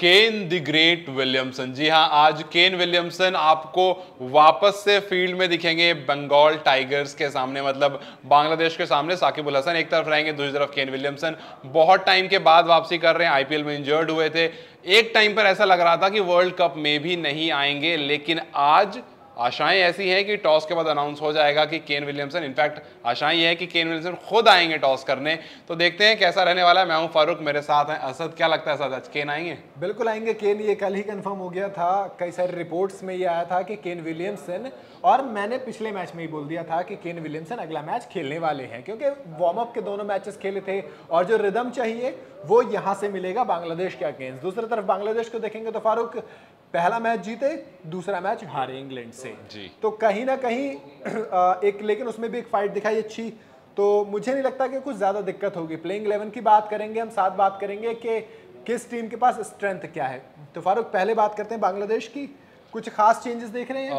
Ken the great Williamson. जी हाँ आज Kane Williamson आपको वापस से फ़ील्ड में दिखेंगे बंगाल टाइगर्स के सामने मतलब बांग्लादेश के सामने। साकिबुल हसन एक तरफ़ रहेंगे, दूसरी तरफ़ केन विलियमसन। बहुत टाइम के बाद वापसी कर रहे हैं, आईपीएल में इंजर्ड हुए थे। एक टाइम पर ऐसा लग रहा था कि वर्ल्ड कप में भी नहीं आएँगे, लेकिन आज आशाएँ ऐसी हैं कि टॉस के बाद अनाउंस हो जाएगा कि केन विलियमसन इनफैक्ट आशाएँ ये है कि केन विलियमसन खुद आएँगे टॉस करने। तो देखते हैं कैसा रहने वाला है। मैं हूँ फारूक, मेरे साथ हैं असद। क्या लगता है असद, आज केन आएँगे? बिल्कुल आएँगे। केन ये कल ही कंफर्म हो गया था। कई सारे रिपोर्ट्स में ये आया था कि केन विलियमसन, और मैंने पिछले मैच में ही बोल दिया था कि केन विलियमसन अगला मैच खेलने वाले हैं, क्योंकि वार्म अप के दोनों मैचेस खेले थे, और जो रिदम चाहिए, वो यहाँ से मिलेगा बांग्लादेश के अगेंस्ट दूसरी तरफ़ बांग्लादेश को देखेंगे तो फारूक, पहला मैच जीते, दूसरा मैच हारे इंग्लैंड से। जी। तो कहीं ना कहीं एक लेकिन उसमें भी एक फाइट दिखाई अच्छी। तो मुझे नहीं लगता कि कुछ ज़्यादा दिक्कत होगी। प्लेइंग इलेवन की बात करेंगे हम साथ बात करेंगे कि किस टीम के पास स्ट्रेंथ क्या है। तो फारूक पहले बात करते हैं बांग्लादेश की। कुछ खास चेंजेस देख रहे हैं?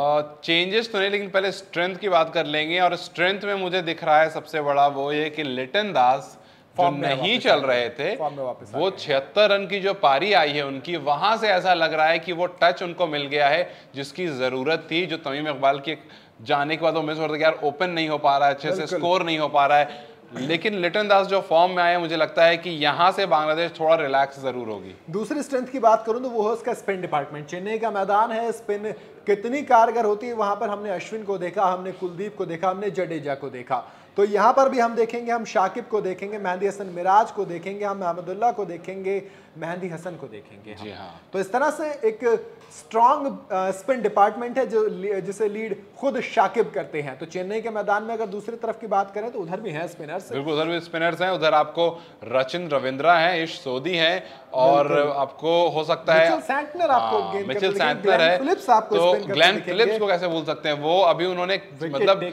चेंजेस तो नहीं लेकिन पहले स्ट्रेंथ की बात कर लेंगे। और स्ट्रेंथ में मुझे दिख रहा है सबसे बड़ा वो ये कि लिटन दास जो नहीं चल रहे थे वो छिहत्तर रन की जो पारी आई है उनकी वहाँ से ऐसा लग रहा है कि वो टच उनको मिल गया है जिसकी ज़रूरत थी जो तमीम इकबाल की जाने के बाद वो मिस हो रहा था यार ओपन नहीं हो पा रहा है अच्छे से स्कोर नहीं हो पा रहा है। लेकिन लिटन दास जो फॉर्म में आए मुझे लगता है कि यहाँ से बांग्लादेश थोड़ा रिलैक्स ज़रूर होगी। दूसरी स्ट्रेंथ की बात करूँ तो वो है उसका स्पिन डिपार्टमेंट चेन्नई का मैदान है स्पिन कितनी कारगर होती है वहाँ पर हमने अश्विन को देखा हमने कुलदीप को देखा हमने जडेजा को देखा। तो यहाँ पर भी हम देखेंगे हम शाकिब को देखेंगे मेहंदी हसन मिराज को देखेंगे हम अहमदुल्ला को देखेंगे मेहंदी हसन को देखेंगे जी हाँ। तो इस तरह से एक स्ट्रॉन्ग स्पिन डिपार्टमेंट है जो जिसे लीड खुद शाकिब करते हैं। तो चेन्नई के मैदान में अगर दूसरी तरफ़ की बात करें तो उधर भी हैं स्पिनर्स बिल्कुल उधर भी स्पिनर्स हैं। उधर आपको रचिन रविंद्रा है इश सोदी हैं और आपको हो सकता है मिचेल सैंटनर आपको मिचेल सैंटनर है। फिलिप्स आपको तो ग्लेन फिलिप्स को कैसे भूल सकते हैं? वो अभी उन्होंने मतलब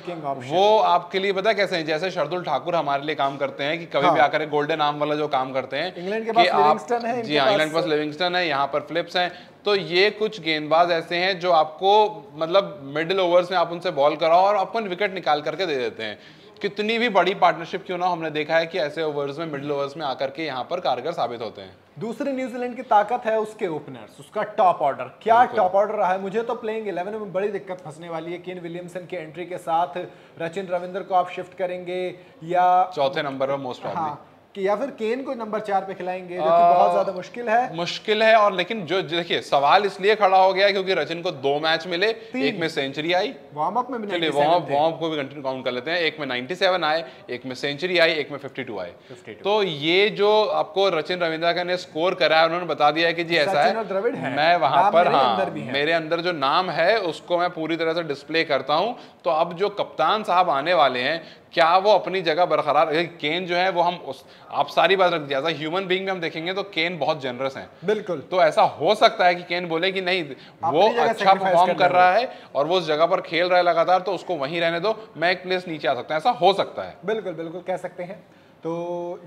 वो आपके लिए पता कैसे हैं जैसे शरदुल ठाकुर हमारे लिए काम करते हैं कि कभी भी हाँ। आकर गोल्डन आर्म वाला जो काम करते हैं इंग्लैंड के पास लिविंगस्टन है जी हाँ इंग्लैंड के पास लिविंगस्टन है यहाँ पर फ्लिप्स हैं तो ये कुछ गेंदबाज ऐसे हैं जो आपको मतलब मिडिल ओवर्स में आप उनसे बॉल कराओ और अपन विकेट निकाल करके दे देते हैं कितनी भी बड़ी पार्टनरशिप क्यों ना हमने देखा है कि ऐसे ओवर्स में मिडिल ओवर्स में आकर के यहाँ पर कारगर साबित होते हैं। दूसरे न्यूजीलैंड की ताकत है उसके ओपनर्स उसका टॉप ऑर्डर क्या टॉप ऑर्डर रहा है? मुझे तो प्लेइंग इलेवन में बड़ी दिक्कत फंसने वाली है। किन विलियमसन की एंट्री के साथ रचिन रविंदर को आप शिफ्ट करेंगे या चौथे नंबर पर मोस्ट हाँ, कि या फिर केन को नंबर चार पे खिलाएँगे जो कि बहुत ज़्यादा मुश्किल है। मुश्किल है और लेकिन जो देखिए सवाल इसलिए खड़ा हो गया क्योंकि रचिन को दो मैच मिले एक में सेंचुरी आई। वार्म अप में चलिए वार्म अप वार्म को भी कंटिन्यू काउंट कर लेते हैं। एक में 97 आए एक में सेंचुरी आई एक में 52 आए। 52. तो ये जो आपको रचिन रविंद्रा ने स्कोर करा है उन्होंने बता दिया है कि जी ऐसा है मैं वहाँ पर हाँ मेरे अंदर जो नाम है उसको मैं पूरी तरह से डिस्प्ले करता हूँ। तो अब जो कप्तान साहब आने वाले हैं क्या वो अपनी जगह बरकरार केन जो है वो हम उस आप सारी बात रख दिया एज ह्यूमन बींग में हम देखेंगे तो केन बहुत जनरस हैं। बिल्कुल। तो ऐसा हो सकता है कि केन बोले कि नहीं वो अच्छा परफॉर्म कर रहा है और वो उस जगह पर खेल रहा है लगातार तो उसको वहीं रहने दो मैं एक प्लेस नीचे आ सकता है। ऐसा हो सकता है। बिल्कुल बिल्कुल कह सकते हैं। तो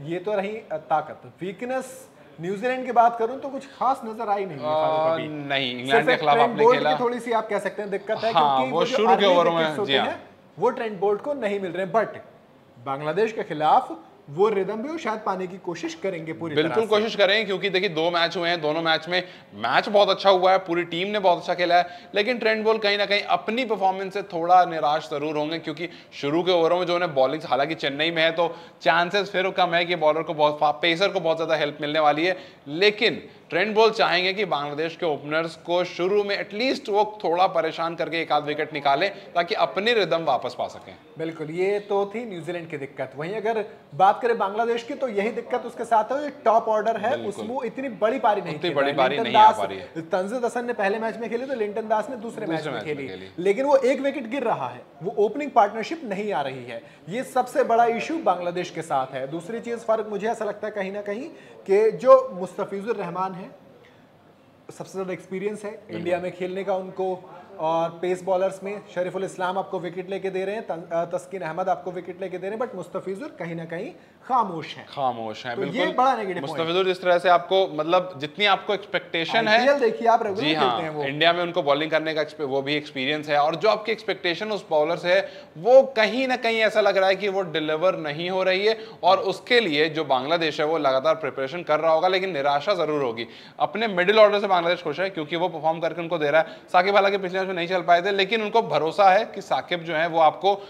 ये तो रही ताकत। वीकनेस न्यूजीलैंड की बात करूँ तो कुछ खास नज़र आई नहीं आ, नहीं इंग्लैंड के खिलाफ आपने खेला। थोड़ी सी आप कह सकते हैं दिक्कत है हाँ, क्योंकि वो शुरू के ओवरों में जी हाँ वो ट्रेंड बोल्ट को नहीं मिल रहे बट बांग्लादेश के खिलाफ वो रिदम भी शायद पाने की कोशिश करेंगे पूरी बिल्कुल कोशिश करेंगे क्योंकि देखिए दो मैच हुए हैं दोनों मैच में मैच बहुत अच्छा हुआ है पूरी टीम ने बहुत अच्छा खेला है लेकिन ट्रेंड बॉल कहीं ना कहीं अपनी परफॉर्मेंस से थोड़ा निराश ज़रूर होंगे क्योंकि शुरू के ओवरों में जो उन्हें बॉलिंग हालाँकि चेन्नई में है तो चांसेस फिर कम है कि बॉलर को बहुत पेसर को बहुत ज़्यादा हेल्प मिलने वाली है लेकिन ट्रेंड बॉल चाहेंगे कि बांग्लादेश के ओपनर्स को शुरू में एटलीस्ट वो थोड़ा परेशान करके एक आध विकेट निकाले ताकि अपनी रिदम वापस पा सकें। बिल्कुल ये तो थी न्यूजीलैंड की दिक्कत। वहीं अगर बात करें बांग्लादेश की तो यही दिक्कत उसके साथ है टॉप ऑर्डर है उसमें इतनी बड़ी पारी नहीं इतनी बड़ी पारी नहीं आ पा रही है। तंजिद हसन ने पहले मैच में खेली तो लिंटन दास ने दूसरे मैच में खेली। लेकिन वो एक विकेट गिर रहा है वो ओपनिंग पार्टनरशिप नहीं आ रही है। ये सबसे बड़ा इशू बांग्लादेश के साथ है। दूसरी चीज़ फ़र्क मुझे ऐसा लगता है कहीं ना कहीं कि जो मुस्तफिजुर रहमान सबसे ज़्यादा एक्सपीरियंस है इंडिया में खेलने का उनको और पेस बॉलर्स में शरीफुल इस्लाम आपको विकेट लेके दे रहे हैं तस्किन अहमद आपको विकेट लेके दे रहे हैं बट मुस्तफिजुर कहीं ना कहीं खामोश हैं। खामोश है तो ये बड़ा point मुस्तफिजुर जिस तरह से आपको मतलब जितनी आपको एक्सपेक्टेशन है देखिए आप जी हाँ हैं वो। इंडिया में उनको बॉलिंग करने का वो भी एक्सपीरियंस है और जो आपकी एक्सपेक्टेशन उस बॉलर से है वो कहीं ना कहीं ऐसा लग रहा है कि वो डिलीवर नहीं हो रही है और उसके लिए जो बांग्लादेश है वो लगातार प्रिपरेशन कर रहा होगा लेकिन निराशा ज़रूर होगी। अपने मिडिल ऑर्डर से बांग्लादेश खुश है क्योंकि वो परफॉर्म करके उनको दे रहा है। साकिब हालाँकि पिछले में नहीं चल पाए थे लेकिन उनको भरोसा है कि साकिब जो है वो आपको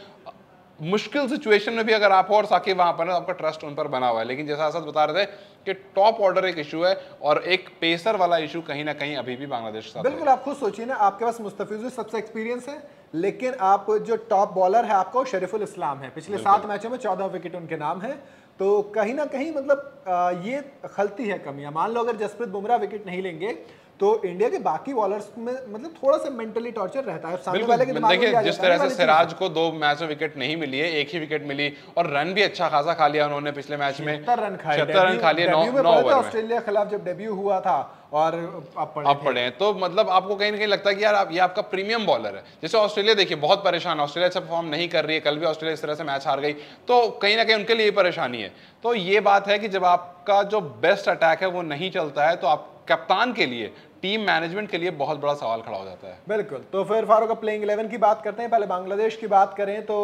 मुश्किल सिचुएशन में भी अगर आप हो और साकिब वहाँ पर है तो आपका ट्रस्ट उन पर बना हुआ है। लेकिन जैसा असद बता रहे थे कि टॉप ऑर्डर एक इशू है और एक पेसर वाला इशू कहीं ना कहीं अभी भी बांग्लादेश के साथ बिल्कुल आप खुद सोचिए ना आपके पास मुस्तफिजुर सबसे एक्सपीरियंस है लेकिन आप जो टॉप बॉलर है आपका शरीफुल इस्लाम है। पिछले सात मैचों में चौदह विकेट उनके नाम है। तो कहीं ना कहीं मतलब ये खलती है कमियाँ। मान लो अगर जसप्रीत बुमराह विकेट नहीं लेंगे तो इंडिया के बाकी बॉलर्स में मतलब थोड़ा सा मेंटली टॉर्चर रहता है। सामने वाले के दिमाग देखिए जिस तरह से सिराज को दो मैच में विकेट नहीं मिली है एक ही विकेट मिली और रन भी अच्छा खासा खा लिया उन्होंने पिछले मैच में। 76 रन खाए। रन खा लिए में ऑस्ट्रेलिया के खिलाफ जब डेब्यू हुआ था और पड़े अब पड़े हैं। तो मतलब आपको कहीं ना कहीं लगता है कि यार आप ये आपका प्रीमियम बॉलर है। जैसे ऑस्ट्रेलिया देखिए बहुत परेशान ऑस्ट्रेलिया अच्छा परफॉर्म नहीं कर रही है। कल भी ऑस्ट्रेलिया इस तरह से मैच हार गई। तो कहीं ना कहीं उनके लिए परेशानी है। तो ये बात है कि जब आपका जो बेस्ट अटैक है वो नहीं चलता है तो आप कप्तान के लिए टीम मैनेजमेंट के लिए बहुत बड़ा सवाल खड़ा हो जाता है। बिल्कुल। तो फिर फारूक प्लेइंग 11 की बात करते हैं। पहले बांग्लादेश की बात करें तो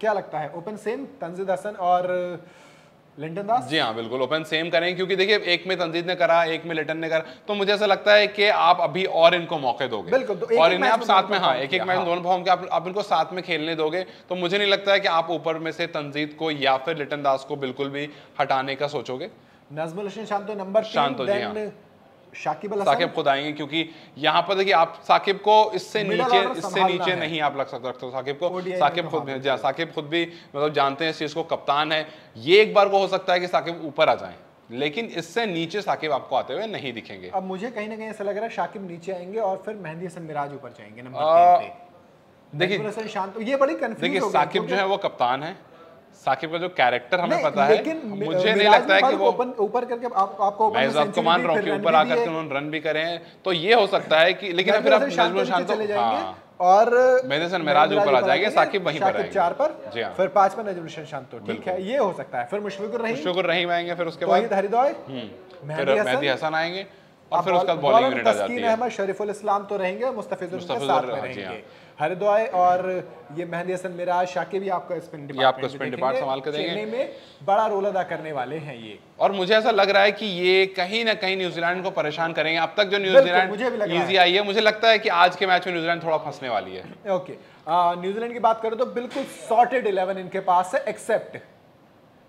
क्या लगता है? ओपन सेम तंजीद हसन और लिंटन दास? जी हाँ बिल्कुल ओपन सेम करें क्योंकि देखिए एक में तंजीद ने करा एक में लिटन ने करा तो मुझे ऐसा लगता है कि आप अभी और इनको मौके दोगे। बिल्कुल, तो और इन्हें आप साथ में हाँ एक एक मैच हाँ। दोनों फॉर्म के आप, आप इनको साथ में खेलने दोगे तो मुझे नहीं लगता है कि आप ऊपर में से तंजीद को या फिर लिटन दास को बिल्कुल भी हटाने का सोचोगे। नजमुल शांतो नंबर शांतो, जी देन शाकिब अल साकिब खुद आएँगे क्योंकि यहाँ पर देखिए आप साकिब को इससे नीचे इससे नीचे नहीं आप लग सकते रखते हो साकिब को। साकिब खुद साकिब खुद भी मतलब जानते हैं इस चीज़ को कप्तान है। ये एक बार को हो सकता है कि साकिब ऊपर आ जाए लेकिन इससे नीचे साकिब आपको आते हुए नहीं दिखेंगे। अब मुझे कहीं ना कहीं ऐसा लग रहा है शाकिब नीचे आएँगे और फिर मेहंदी हसन मिराज ऊपर जाएँगे नंबर देखिए नजमुल ये बड़ी देखिए साकिब जो है वो कप्तान है। साकिब का जो कैरेक्टर हमें पता है मुझे नहीं लगता है कि वो ऊपर करके आप, आपको मैं इस आपको century मान रहा हूँ कि ऊपर आकर के उन्होंने रन भी करे हैं तो ये हो सकता है कि लेकिन फिर आप नजमुल जाएँगे हाँ। और मेहंदी हसन मिराज ऊपर आ जाएँगे, साकिब वहीं पर। चार पर जी हाँ। फिर पाँच पर नजमुल हसन शांतो ठीक है ये हो सकता है फिर मुशफिकुर रहीम। शुक्र रहीम आएँगे फिर उसके बाद तौहीद हरिदौय फिर मेहदी हसन आएँगे। और फिर उसके बाद बॉलिंग यूनिट आ जाती है। अहमद शरीफुल इस्लाम तो रहेंगे मुस्तफिजुर उनके मुस्तफिजुर, साथ में हाँ, रहेंगे। हरिद्वाय और ये मेहंदी हसन मिराज शाकिब भी आपको स्पिन ये आपको संभाल के देंगे। में बड़ा रोल अदा करने वाले हैं ये। और मुझे ऐसा लग रहा है कि ये कहीं ना कहीं न्यूजीलैंड को परेशान करेंगे। अब तक जो न्यूजीलैंड इजी आई है मुझे लगता है कि आज के मैच में न्यूजीलैंड थोड़ा फंसने वाली है। ओके न्यूजीलैंड की बात करें तो बिल्कुल सॉर्टेड इलेवन इनके पास है एक्सेप्ट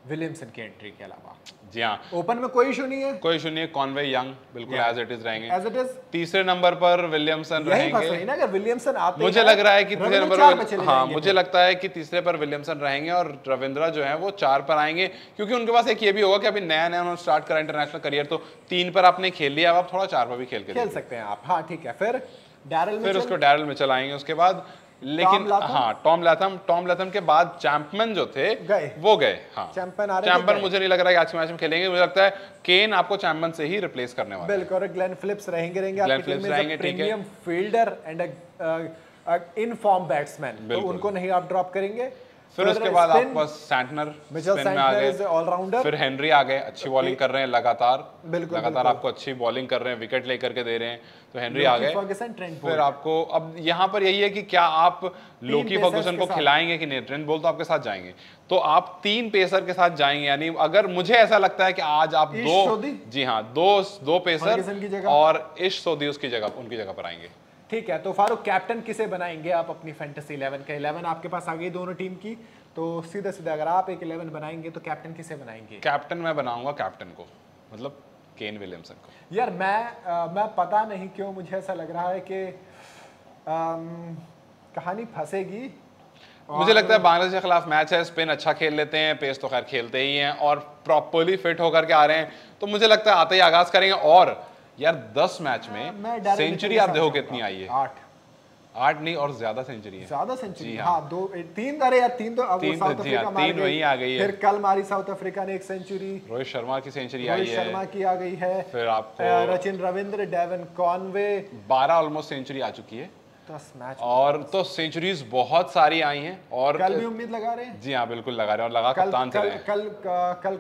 विलियमसन की एंट्री के अलावा। जी हाँ। ओपन में कोई इशू नहीं है? कोई शून्य कॉन्वे यंग बिल्कुल एज इट इज़ रहेंगे। एज इट इज़ तीसरे नंबर पर विलियमसन रहेंगे। ना अगर विलियमसन आते मुझे लग रहा है कि तीसरे नंबर पर हाँ मुझे लगता है कि तीसरे पर विलियमसन रहेंगे और रविंद्रा जो है वो चार पर आएँगे क्योंकि उनके पास एक ये भी होगा कि अभी नया नया उन्होंने स्टार्ट करा इंटरनेशनल करियर तो तीन पर आपने खेल लिया अब आप थोड़ा चार पर भी खेल के खेल सकते हैं आप। हाँ ठीक है फिर डैरल फिर उसको डैरल में चलाएँगे उसके बाद लेकिन हाँ टॉम लैथम टॉम लैथम के बाद चैंपियन जो थे गए। वो गए हाँ। चैंपियन आ रहे मुझे नहीं लग रहा है आज के मैच में खेलेंगे मुझे लगता है केन आपको चैंपियन से ही रिप्लेस करने वाला बिल्कुल और ग्लेन फिलिप्स रहेंगे रहेंगे। ग्लेन फिलिप्स रहेंगे, ठीक है। Premium fielder and in form batsman तो उनको नहीं आप ड्रॉप करेंगे। फिर उसके बाद आपके पास सैंटनर मिचेल में आ गए ऑलराउंडर फिर हेनरी आ गए अच्छी बॉलिंग कर रहे हैं लगातार। बिल्कुल, लगातार आपको अच्छी बॉलिंग कर रहे हैं विकेट लेकर के दे रहे हैं। तो हेनरी आ गए फिर आपको अब यहाँ पर यही है कि क्या आप लोकी फर्गुसन के को खिलाएँगे कि नहीं? ट्रेंट बोल तो आपके साथ जाएँगे। तो आप तीन पेसर के साथ जाएँगे यानी अगर मुझे ऐसा लगता है कि आज आप दो जी हाँ दो दो पेसर और इश सोदी उसकी जगह उनकी जगह पर आएँगे। ठीक है तो फारूक कैप्टन किसे बनाएँगे आप अपनी फैंटेसी 11 का? 11 आपके पास आ गई दोनों टीम की तो सीधे सीधे अगर आप एक 11 बनाएँगे तो कैप्टन किसे बनाएँगे? कैप्टन मैं बनाऊँगा कैप्टन को मतलब केन विलियमसन को। यार मैं अ, मैं पता नहीं क्यों मुझे ऐसा लग रहा है कि कहानी फंसेगी मुझे लगता है बांग्लादेश के खिलाफ मैच है स्पिन अच्छा खेल लेते हैं पेस तो खैर खेलते ही हैं और प्रॉपरली फिट होकर के आ रहे हैं तो मुझे लगता है आते ही आगाज़ करेंगे और यार दस मैच में सेंचुरी आप देखो कितनी आई है? आठ। आठ नहीं और ज़्यादा सेंचुरी है। ज़्यादा सेंचुरी हाँ, हाँ। दो तीन अरे यार तीन तो अब तीन तो- साउथ जी हाँ, अफ्रीका तीन वही आ गई है। फिर कल मारी साउथ अफ्रीका ने एक सेंचुरी रोहित शर्मा की सेंचुरी आई रोहित है। शर्मा की आ गई है। फिर आपको रचिन रविंद्र डेवन कॉनवे। बारह ऑलमोस्ट सेंचुरी आ चुकी है। दस मैच और तो सेंचुरीज बहुत सारी आई हैं और कल भी उम्मीद लगा रहे हैं? जी हाँ बिल्कुल लगा रहे हैं और लगा कल कप्तान कल कल कल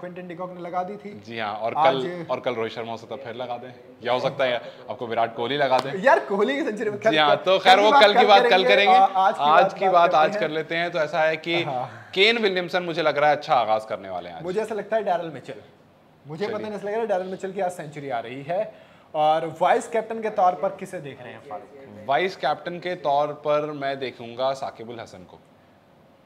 क्विंटन डिकॉक ने लगा दी थी। जी हाँ और कल और कल रोहित शर्मा हो सकता है फिर लगा दें। या हो सकता है आपको विराट कोहली लगा दें। यार कोहली की सेंचुरी जी हाँ तो खैर वो कल की बात कल करेंगे आज की बात आज कर लेते हैं तो ऐसा है कि हाँ। केन विलियमसन मुझे लग रहा है अच्छा आगाज़ करने वाले हैं। मुझे ऐसा लगता है डैरल मिचल। मुझे पता नहीं लग रहा है डैरल मिचेल की आज सेंचुरी आ रही है। और वाइस कैप्टन के तौर पर किसे देख रहे हैं फारूक? वाइस कैप्टन के तौर पर मैं देखूँगा साकिबुल हसन को।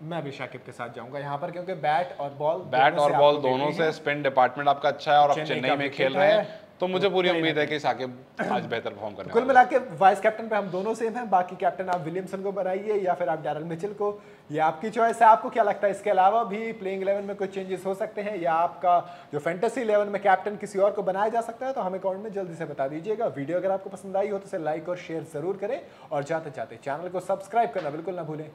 मैं भी शाकिब के साथ जाऊँगा यहाँ पर क्योंकि बैट और बॉल बैट और बॉल दोनों से स्पिन डिपार्टमेंट आपका अच्छा है और आप चेन्नई चेन्नई में खेल रहे हैं। तो मुझे पूरी उम्मीद है कि साकिब आज बेहतर परफॉर्म करने कुल वाले मिला के वाइस कैप्टन पे हम दोनों सेम हैं बाकी कैप्टन आप विलियमसन को बनाइए या फिर आप डैरल मिचेल को ये आपकी चॉइस है। आपको क्या लगता है इसके अलावा भी प्लेइंग इलेवन में कुछ चेंजेस हो सकते हैं या आपका जो फैंटेसी इलेवन में कैप्टन किसी और को बनाया जा सकता है तो हमें कमेंट में जल्दी से बता दीजिएगा। वीडियो अगर आपको पसंद आई हो तो इसे लाइक और शेयर ज़रूर करें और जाते जाते चैनल को सब्सक्राइब करना बिल्कुल ना भूलें।